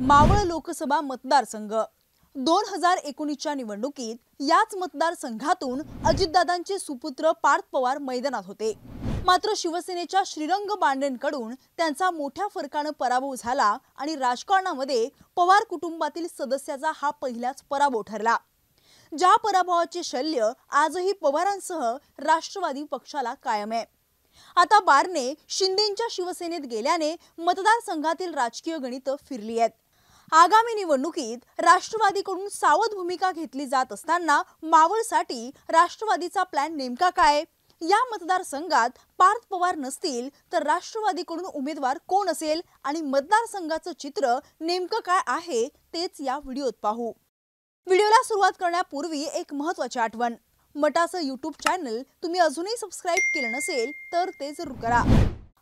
मावळ लोकसभा मतदारसंघ. दोन हजार एकोणीसच्या निवडणुकीत याच मतदारसंघातून अजितदादांचे सुपुत्र पार्थ पवार मैदानात होते. मात्र शिवसेनेच्या श्रीरंग बांडेंकडून त्यांचा मोठ्या फरकानं पराभव झाला आणि राजकारणामध्ये पवार कुटुंबातील सदस्याचा हा पहिलाच पराभव ठरला. ज्या पराभवाचे शल्य आजही पवारांसह राष्ट्रवादी पक्षाला कायम आहे. आता बारने शिंदेच्या शिवसेनेत गेल्याने मतदारसंघातील राजकीय गणितं फिरली आहेत. आगामी निवडणुकीत राष्ट्रवादीकडून सावध भूमिका घेतली जात असताना मावळसाठी राष्ट्रवादीचा प्लॅन नेमका काय? या मतदारसंघात पार्थ पवार नसतील तर राष्ट्रवादीकडून उमेदवार कोण असेल आणि मतदारसंघाचं चित्र नेमकं काय आहे तेच या व्हिडिओत पाहू. व्हिडिओला सुरुवात करण्यापूर्वी एक महत्वाची आठवण. मटाचं यूट्यूब चॅनल तुम्ही अजूनही सबस्क्राईब केलं नसेल तर ते जरूर करा.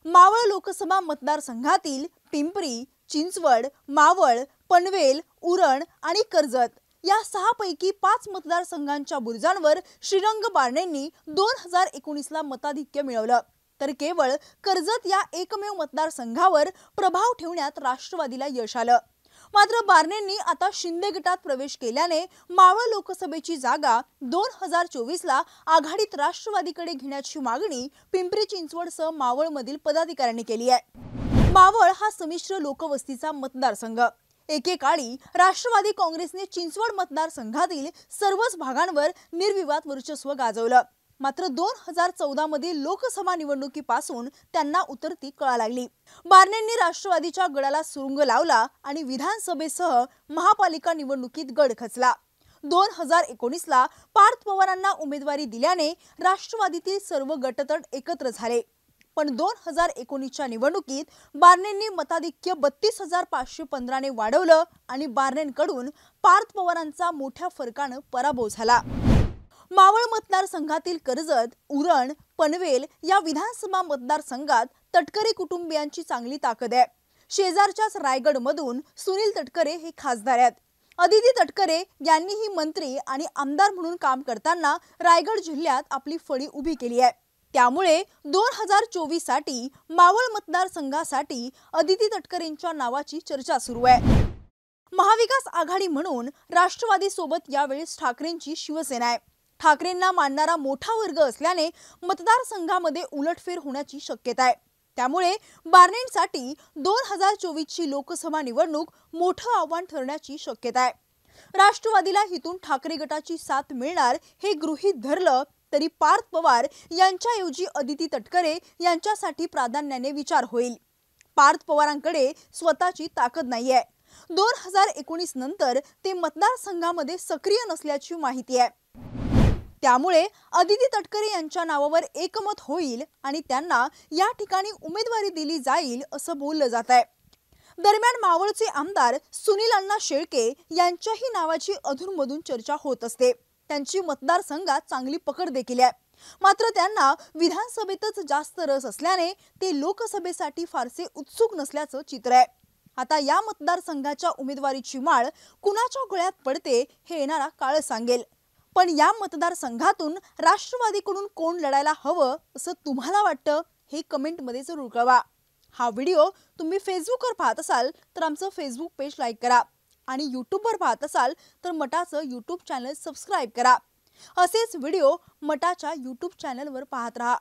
मावळ लोकसभा मतदारसंघातील पिंपरी चिंचवड मावळ पनवेल उरण आणि कर्जत या सहापैकी पाच मतदारसंघांच्या बुरजांवर श्रीरंग बारणेंनी दोन हजार एकोणीसला मताधिक्य मिळवलं. तर केवळ कर्जत या एकमेव मतदारसंघावर प्रभाव ठेवण्यात राष्ट्रवादीला यश आलं. मात्र बारणेंनी आता शिंदे गटात प्रवेश केल्याने मावळ लोकसभेची जागा दोन हजार चोवीसला आघाडीत राष्ट्रवादीकडे घेण्याची मागणी पिंपरी चिंचवडसह मावळमधील पदाधिकाऱ्यांनी केली आहे. मावळ हा संमिश्र लोकवस्तीचा मतदारसंघ. एकेकाळी राष्ट्रवादी काँग्रेसने चिंचवड मतदारसंघातील सर्वच भागांवर निर्विवाद वर्चस्व गाजवलं. मात्र दोन हजार चौदा मध्ये लोकसभा निवडणुकीपासून त्यांना उतरती कळा लागली. बारणेंनी राष्ट्रवादीच्या गडाला सुरुंग लावला आणि विधानसभेसह महापालिका निवडणुकीत गड खचला. दोन हजार एकोणीसला पार्थ पवारांना उमेदवारी दिल्याने राष्ट्रवादीतील सर्व गटतट एकत्र झाले. पण दोन हजार एकोणीसच्या निवडणुकीत बारणेंनी मताधिक्य बत्तीस हजार पाचशे पंधराने वाढवलं आणि बारणेंकडून पार्थ पवारांचा मोठ्या फरकानं पराभव झाला. मावळ मतदारसंघातील कर्जत उरण पनवेल या विधानसभा मतदारसंघात तटकरे कुटुंबियांची चांगली ताकद आहे. शेजारच्याच रायगडमधून सुनील तटकरे हे खासदार आहेत. अदिती तटकरे यांनीही मंत्री आणि आमदार म्हणून काम करताना रायगड जिल्ह्यात आपली फळी उभी केली आहे. त्यामुळे दोन हजार चोवीससाठी मावळ मतदारसंघासाठी अदिती तटकरेंच्या नावाची चर्चा सुरू आहे. महाविकास आघाडी म्हणून राष्ट्रवादी सोबत यावेळेस ठाकरेंची शिवसेना आहे. ठाकरेंना मानणारा मोठा वर्ग असल्याने मतदारसंघामध्ये उलटफेर होण्याची शक्यता आहे. त्यामुळे बार्नेंसाठी दोन हजार चोवीसची लोकसभा निवडणूक मोठं आव्हान ठरण्याची शक्यता आहे. राष्ट्रवादीला हितून ठाकरे गटाची साथ मिळणार हे गृहीत धरलं तरी पार्थ पवार यांच्याऐवजी अदिती तटकरे यांच्यासाठी प्राधान्याने विचार होईल. पार्थ पवारांकडे स्वतःची ताकद नाही आहे दोन हजार एकोणीस नंतर ते मतदारसंघामध्ये सक्रिय नसल्याची माहिती आहे. त्यामुळे अदिती तटकरे यांच्या नावावर एकमत होईल आणि त्यांना या ठिकाणी उमेदवारी दिली जाईल असं बोललं जात आहे. दरम्यान मावळचे आमदार सुनील अण्णा शेळके यांच्याही नावाची अधूनमधून चर्चा होत असते. त्यांची मतदारसंघात चांगली पकड देखील आहे. मात्र त्यांना विधानसभेतच जास्त रस असल्याने ते लोकसभेसाठी फारसे उत्सुक नसल्याचं चित्र आहे. आता या मतदारसंघाच्या उमेदवारीची माळ कुणाच्या गळ्यात पडते हे येणारा काळ सांगेल. पण या मतदारसंघातून राष्ट्रवादीकडून कोण लढायला हवं असं तुम्हाला वाटतं हे कमेंटमध्ये जरूर कळवा. हा व्हिडिओ तुम्ही फेसबुकवर पाहत असाल तर आमचं फेसबुक पेज लाईक करा. आणि यूट्यूबवर पाहत असाल तर मटाचं यूट्यूब चॅनल सबस्क्राईब करा. असेच व्हिडिओ मटाच्या यूट्यूब चॅनलवर पाहत राहा.